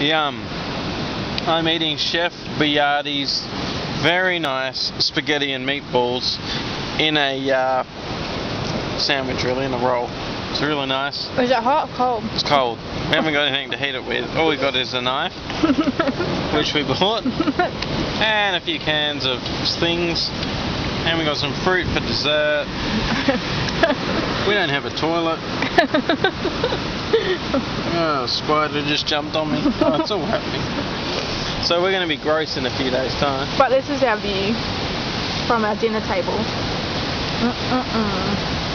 Yum. I'm eating Chef Boyardee's very nice spaghetti and meatballs in a uh, sandwich, really, in a roll. It's really nice. Is it hot or cold? It's cold. We haven't got anything to heat it with. All we've got is a knife, which we bought, and a few cans of things, and we got some fruit for dessert. We don't have a toilet. Oh, spider just jumped on me. Oh, it's all happening. So we're going to be gross in a few days' time. But this is our view from our dinner table. Mm-mm-mm.